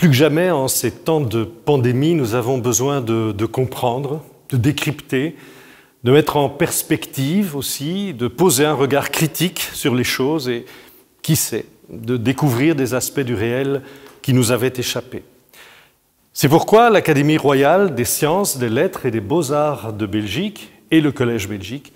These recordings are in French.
Plus que jamais, en ces temps de pandémie, nous avons besoin de, comprendre, de décrypter, de mettre en perspective aussi, de poser un regard critique sur les choses et, qui sait, de découvrir des aspects du réel qui nous avaient échappé. C'est pourquoi l'Académie royale des sciences, des lettres et des beaux-arts de Belgique et le Collège Belgique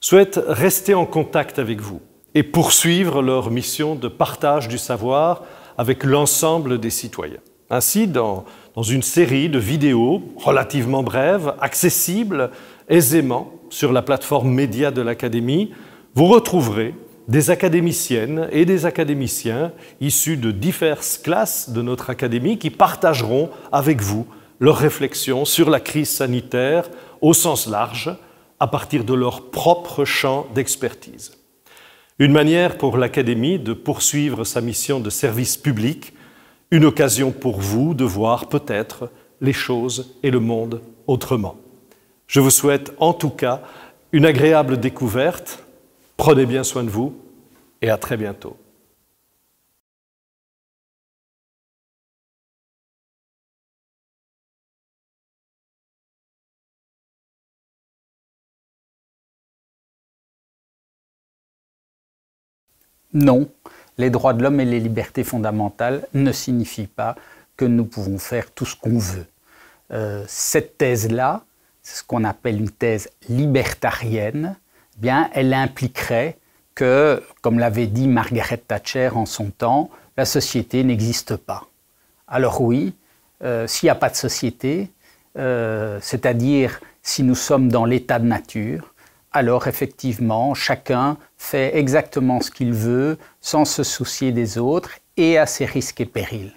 souhaitent rester en contact avec vous et poursuivre leur mission de partage du savoir avec l'ensemble des citoyens. Ainsi, dans, une série de vidéos relativement brèves, accessibles aisément sur la plateforme média de l'Académie, vous retrouverez des académiciennes et des académiciens issus de diverses classes de notre Académie qui partageront avec vous leurs réflexions sur la crise sanitaire au sens large, à partir de leur propre champ d'expertise. Une manière pour l'Académie de poursuivre sa mission de service public, une occasion pour vous de voir peut-être les choses et le monde autrement. Je vous souhaite en tout cas une agréable découverte Prenez bien soin de vous et à très bientôt. Non, les droits de l'homme et les libertés fondamentales ne signifient pas que nous pouvons faire tout ce qu'on veut. Euh, cette thèse-là, c'est ce qu'on appelle une thèse libertarienne, eh bien, elle impliquerait que, comme l'avait dit Margaret Thatcher en son temps, la société n'existe pas. Alors oui, euh, s'il n'y a pas de société, euh, c'est-à-dire si nous sommes dans l'état de nature, alors effectivement, chacun fait exactement ce qu'il veut sans se soucier des autres et à ses risques et périls.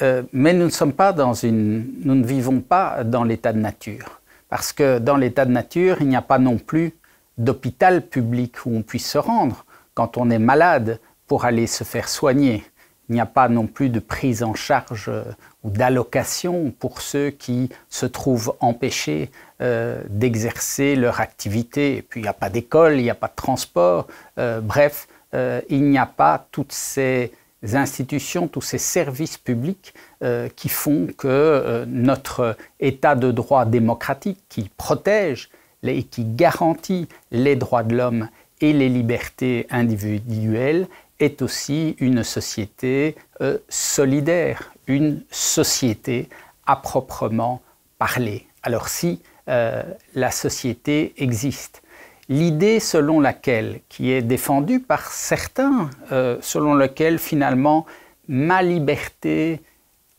Euh, mais nous ne sommes pas dans une, nous ne vivons pas dans l'état de nature. Parce que dans l'état de nature, il n'y a pas non plus d'hôpital public où on puisse se rendre quand on est malade pour aller se faire soigner. Il n'y a pas non plus de prise en charge euh, ou d'allocation pour ceux qui se trouvent empêchés euh, d'exercer leur activité. Et puis il n'y a pas d'école, il n'y a pas de transport. Euh, bref, il n'y a pas toutes ces institutions, tous ces services publics qui font que notre état de droit démocratique qui protège et qui garantit les droits de l'homme et les libertés individuelles est aussi une société euh, solidaire, une société à proprement parler. Alors si la société existe, l'idée selon laquelle, qui est défendue par certains, selon laquelle finalement ma liberté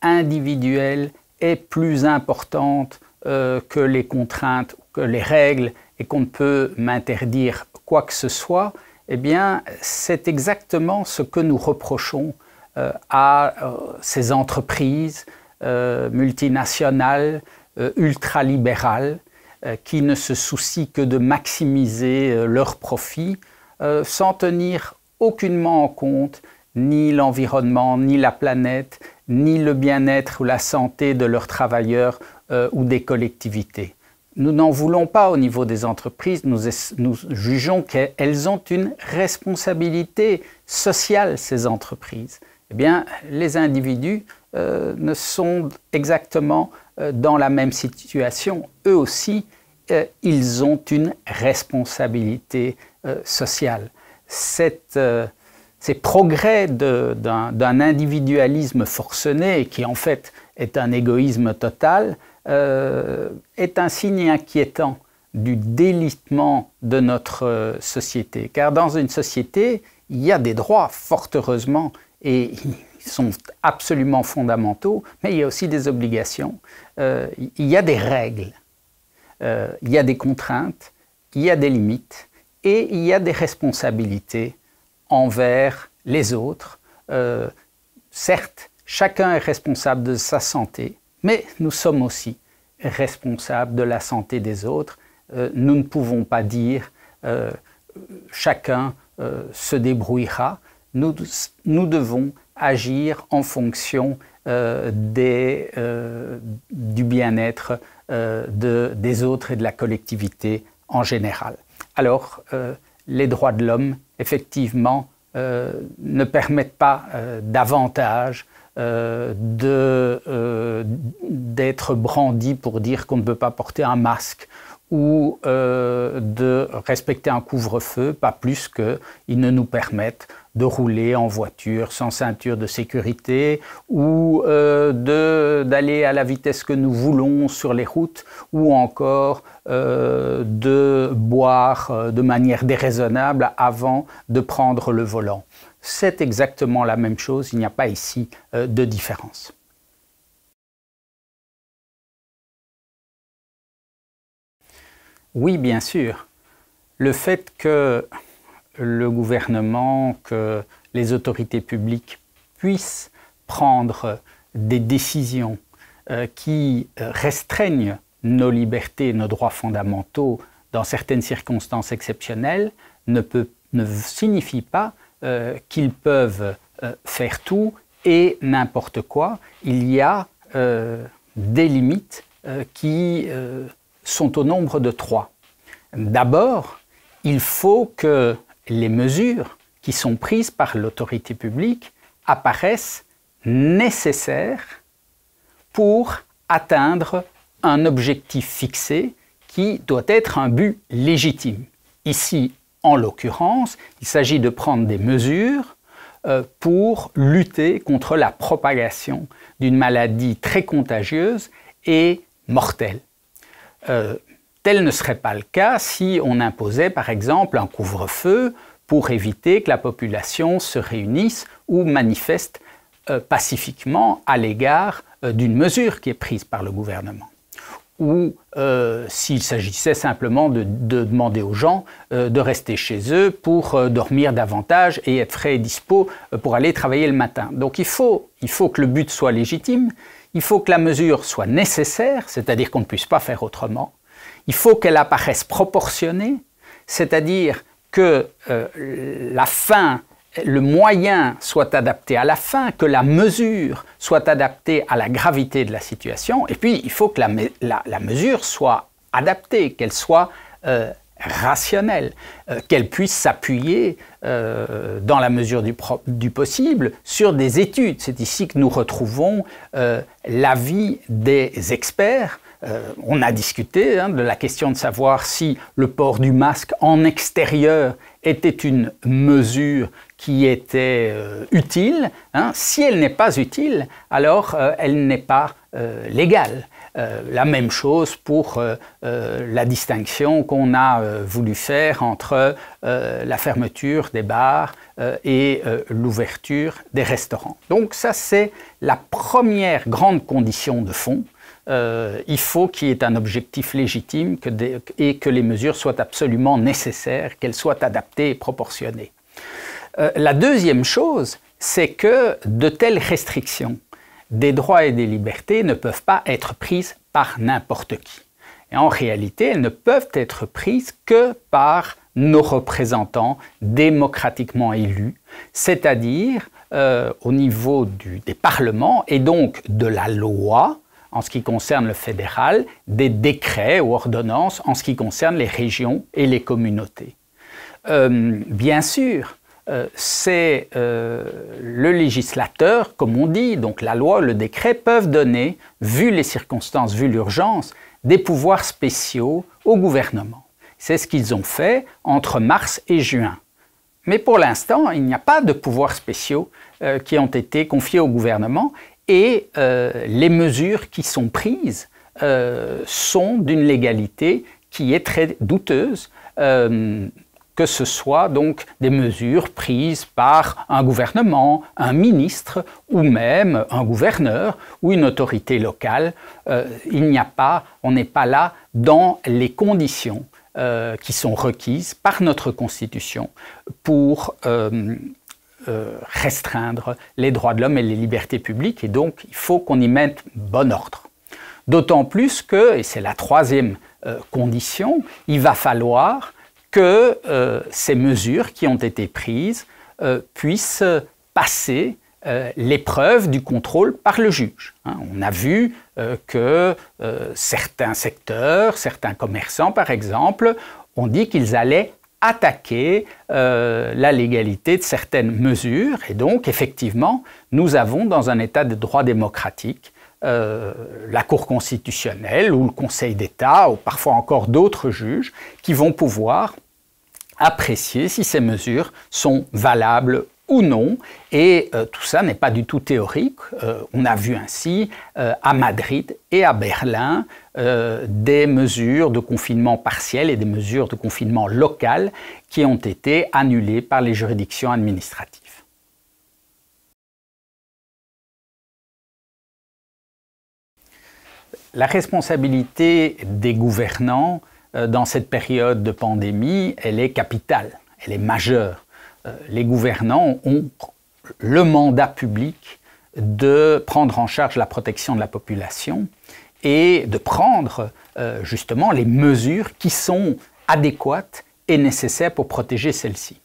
individuelle est plus importante euh, que les contraintes, que les règles, et qu'on ne peut m'interdire quoi que ce soit, eh bien, c'est exactement ce que nous reprochons euh, à euh, ces entreprises multinationales, ultralibérales, qui ne se soucient que de maximiser leurs profits, sans tenir aucunement en compte ni l'environnement, ni la planète, ni le bien-être ou la santé de leurs travailleurs euh, ou des collectivités. Nous n'en voulons pas au niveau des entreprises, nous, jugeons qu'elles ont une responsabilité sociale, ces entreprises. Eh bien, les individus euh, ne sont exactement euh, dans la même situation. Eux aussi, ils ont une responsabilité sociale. Ces progrès d'un individualisme forcené, qui en fait est un égoïsme total, euh, est un signe inquiétant du délitement de notre euh, société. Car dans une société, il y a des droits, fort heureusement, et ils sont absolument fondamentaux, mais il y a aussi des obligations, euh, il y a des règles, il y a des contraintes, il y a des limites, et il y a des responsabilités envers les autres. Certes, chacun est responsable de sa santé, mais nous sommes aussi responsables de la santé des autres. Euh, nous ne pouvons pas dire euh, chacun se débrouillera. Nous, devons agir en fonction du bien-être des autres et de la collectivité en général. Alors, les droits de l'homme effectivement, euh, ne permettent pas euh, davantage d'être brandi pour dire qu'on ne peut pas porter un masque ou de respecter un couvre-feu, pas plus qu'ils ne nous permettent de rouler en voiture sans ceinture de sécurité ou euh, d'aller à la vitesse que nous voulons sur les routes ou encore euh, de boire euh, de manière déraisonnable avant de prendre le volant. C'est exactement la même chose, il n'y a pas ici de différence. Oui, bien sûr. Le fait que le gouvernement, que les autorités publiques puissent prendre des décisions euh, qui restreignent nos libertés, nos droits fondamentaux dans certaines circonstances exceptionnelles ne, signifie pas euh, qu'ils peuvent euh, faire tout et n'importe quoi. Il y a des limites qui sont au nombre de trois. D'abord, il faut que les mesures qui sont prises par l'autorité publique apparaissent nécessaires pour atteindre un objectif fixé qui doit être un but légitime. Ici, en l'occurrence, il s'agit de prendre des mesures euh, pour lutter contre la propagation d'une maladie très contagieuse et mortelle. Euh, Tel ne serait pas le cas si on imposait par exemple un couvre-feu pour éviter que la population se réunisse ou manifeste euh, pacifiquement à l'égard d'une mesure qui est prise par le gouvernement. Ou euh, s'il s'agissait simplement de, demander aux gens de rester chez eux pour dormir davantage et être frais et dispo pour aller travailler le matin. Donc il faut, il faut que le but soit légitime, il faut que la mesure soit nécessaire, c'est-à-dire qu'on ne puisse pas faire autrement, il faut qu'elle apparaisse proportionnée, c'est-à-dire que euh, la fin, le moyen soit adapté à la fin, que la mesure soit adaptée à la gravité de la situation, et puis il faut que la, mesure soit adaptée, qu'elle soit euh, rationnelle, euh, qu'elle puisse s'appuyer dans la mesure du, possible sur des études. C'est ici que nous retrouvons l'avis des experts euh, on a discuté hein, de la question de savoir si le port du masque en extérieur était une mesure qui était euh, utile. Hein. Si elle n'est pas utile, alors euh, elle n'est pas légale. la même chose pour la distinction qu'on a voulu faire entre la fermeture des bars et l'ouverture des restaurants. Donc ça, c'est la première grande condition de fond euh, il faut qu'il y ait un objectif légitime et que les mesures soient absolument nécessaires, qu'elles soient adaptées et proportionnées. Euh, la deuxième chose, c'est que de telles restrictions des droits et des libertés ne peuvent pas être prises par n'importe qui. Et en réalité, elles ne peuvent être prises que par nos représentants démocratiquement élus, c'est-à-dire euh, au niveau des parlements et donc de la loi, en ce qui concerne le fédéral, des décrets ou ordonnances en ce qui concerne les régions et les communautés. Euh, bien sûr, euh, c'est euh, le législateur, comme on dit, donc la loi, le décret, peuvent donner, vu les circonstances, vu l'urgence, des pouvoirs spéciaux au gouvernement. C'est ce qu'ils ont fait entre mars et juin. Mais pour l'instant, il n'y a pas de pouvoirs spéciaux qui ont été confiés au gouvernement et euh, les mesures qui sont prises euh, sont d'une légalité qui est très douteuse, euh, que ce soit donc des mesures prises par un gouvernement, un ministre ou même un gouverneur ou une autorité locale. il n'y a pas, on n'est pas là dans les conditions qui sont requises par notre Constitution pour euh, restreindre les droits de l'homme et les libertés publiques, et donc il faut qu'on y mette bon ordre. D'autant plus que, et c'est la troisième euh, condition, il va falloir que euh, ces mesures qui ont été prises puissent passer l'épreuve du contrôle par le juge. Hein. on a vu que certains secteurs, certains commerçants par exemple, ont dit qu'ils allaient attaquer la légalité de certaines mesures. Et donc, effectivement, nous avons dans un État de droit démocratique la Cour constitutionnelle ou le Conseil d'État ou parfois encore d'autres juges qui vont pouvoir apprécier si ces mesures sont valables ou non. Et euh, tout ça n'est pas du tout théorique. Euh, on a vu ainsi euh, à Madrid et à Berlin des mesures de confinement partiel et des mesures de confinement local qui ont été annulées par les juridictions administratives. La responsabilité des gouvernants dans cette période de pandémie, elle est capitale, elle est majeure. Euh, les gouvernants ont le mandat public de prendre en charge la protection de la population et de prendre euh, justement les mesures qui sont adéquates et nécessaires pour protéger celle-ci.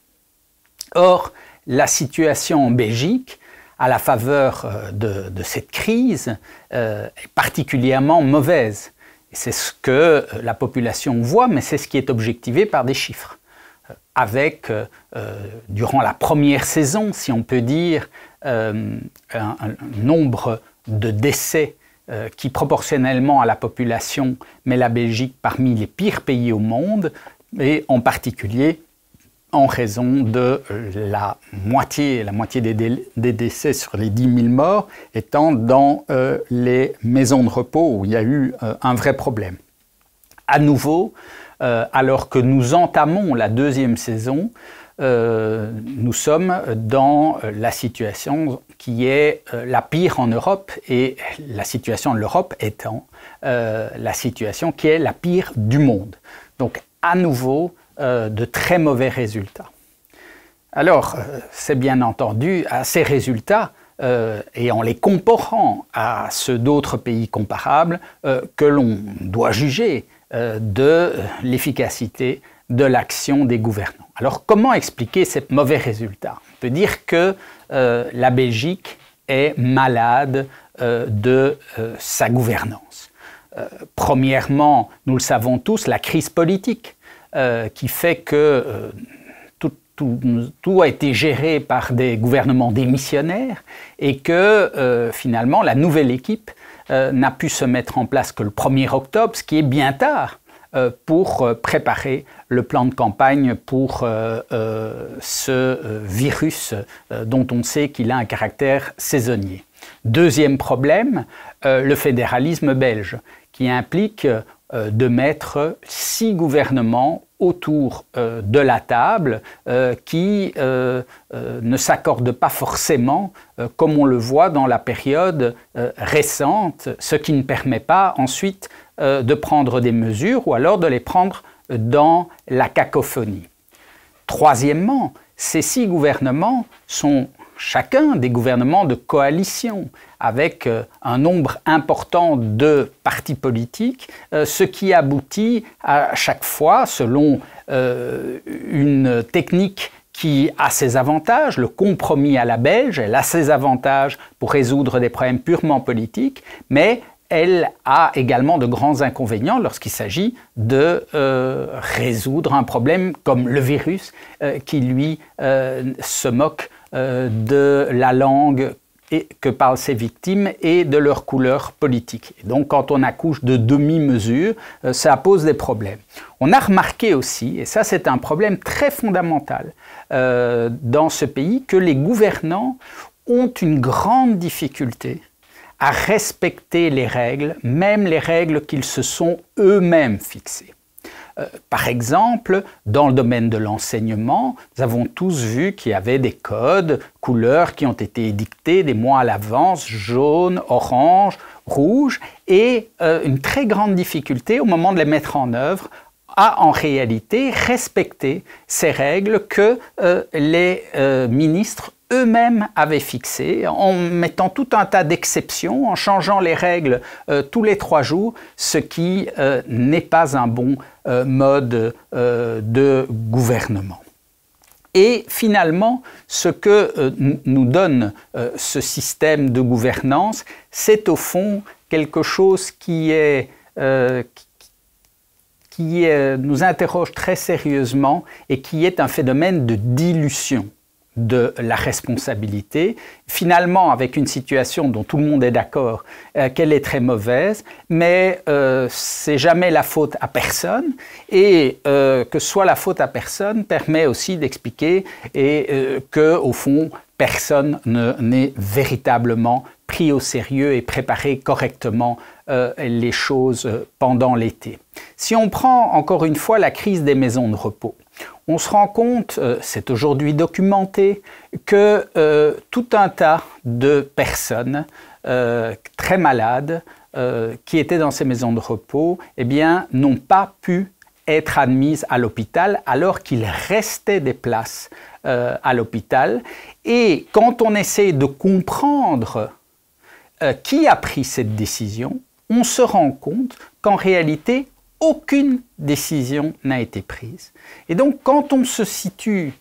Or, la situation en Belgique, à la faveur euh, de, cette crise, est particulièrement mauvaise. C'est ce que la population voit, mais c'est ce qui est objectivé par des chiffres. Avec, euh, euh, durant la première saison, si on peut dire, euh, un, nombre de décès qui, proportionnellement à la population, met la Belgique parmi les pires pays au monde, et en particulier en raison de la moitié, la moitié des, décès sur les 10 000 morts étant dans les maisons de repos où il y a eu un vrai problème. À nouveau, euh, alors que nous entamons la deuxième saison, euh, nous sommes dans la situation qui est euh, la pire en Europe et la situation de l'Europe étant la situation qui est la pire du monde. Donc à nouveau, de très mauvais résultats. Alors, c'est bien entendu à ces résultats et en les comparant à ceux d'autres pays comparables que l'on doit juger euh, de l'efficacité de l'action des gouvernants. Alors comment expliquer ces mauvais résultats? On peut dire que euh, la Belgique est malade euh, de sa gouvernance. premièrement, nous le savons tous, la crise politique qui fait que tout, a été géré par des gouvernements démissionnaires et que finalement la nouvelle équipe euh, n'a pu se mettre en place que le 1er octobre, ce qui est bien tard euh, pour euh, préparer le plan de campagne pour ce virus dont on sait qu'il a un caractère saisonnier. Deuxième problème, le fédéralisme belge, qui implique de mettre six gouvernements autour euh, de la table euh, qui euh, ne s'accordent pas forcément comme on le voit dans la période récente, ce qui ne permet pas ensuite de prendre des mesures ou alors de les prendre dans la cacophonie. Troisièmement, ces six gouvernements sont chacun des gouvernements de coalition avec euh, un nombre important de partis politiques, euh, ce qui aboutit à chaque fois, selon euh, une technique qui a ses avantages, le compromis à la belge, elle a ses avantages pour résoudre des problèmes purement politiques, mais elle a également de grands inconvénients lorsqu'il s'agit de résoudre un problème comme le virus qui, lui, se moque de la langue que parlent ces victimes et de leur couleur politique. donc quand on accouche de demi-mesures, euh, ça pose des problèmes. On a remarqué aussi, et ça c'est un problème très fondamental euh, dans ce pays, que les gouvernants ont une grande difficulté à respecter les règles, même les règles qu'ils se sont eux-mêmes fixées. Euh, par exemple, dans le domaine de l'enseignement, nous avons tous vu qu'il y avait des codes, couleurs qui ont été édictés des mois à l'avance, jaune, orange, rouge, et euh, une très grande difficulté au moment de les mettre en œuvre à en réalité respecter ces règles que euh, les ministres eux-mêmes avaient fixées, en mettant tout un tas d'exceptions, en changeant les règles tous les trois jours, ce qui n'est pas un bon euh, mode euh, de gouvernement. Et finalement, ce que euh, nous donne ce système de gouvernance, c'est au fond quelque chose qui nous interroge très sérieusement et qui est un phénomène de dilution de la responsabilité, finalement avec une situation dont tout le monde est d'accord euh, qu'elle est très mauvaise, mais euh, c'est jamais la faute à personne et euh, que soit la faute à personne permet aussi d'expliquer et euh, que au fond personne n'est véritablement pris au sérieux et préparé correctement les choses pendant l'été. Si on prend encore une fois la crise des maisons de repos, on se rend compte, euh, c'est aujourd'hui documenté, que euh, tout un tas de personnes euh, très malades qui étaient dans ces maisons de repos, eh n'ont pas pu être admises à l'hôpital alors qu'il restait des places à l'hôpital. Et quand on essaie de comprendre qui a pris cette décision, on se rend compte qu'en réalité, aucune décision n'a été prise. Et donc quand on se situe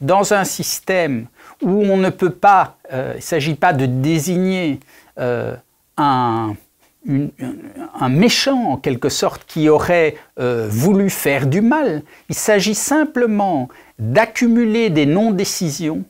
dans un système où on ne peut pas, euh, il ne s'agit pas de désigner euh, un, méchant en quelque sorte qui aurait euh, voulu faire du mal, il s'agit simplement d'accumuler des non-décisions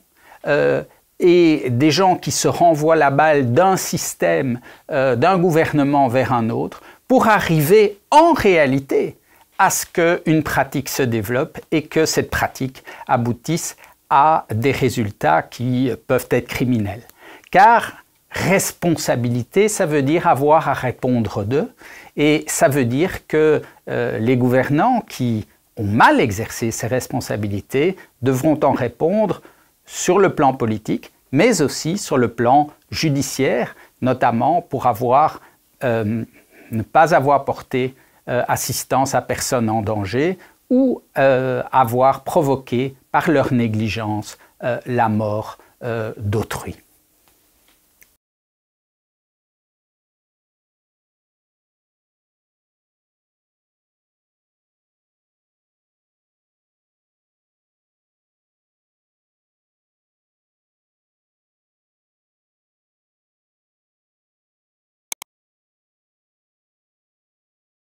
et des gens qui se renvoient la balle d'un système, d'un gouvernement vers un autre, pour arriver en réalité à ce qu'une pratique se développe et que cette pratique aboutisse à des résultats qui peuvent être criminels. Car responsabilité, ça veut dire avoir à répondre d'eux, et ça veut dire que euh, les gouvernants qui ont mal exercé ces responsabilités devront en répondre sur le plan politique, mais aussi sur le plan judiciaire, notamment pour avoir euh, ne pas avoir porté euh, assistance à personne en danger ou euh, avoir provoqué par leur négligence euh, la mort d'autrui.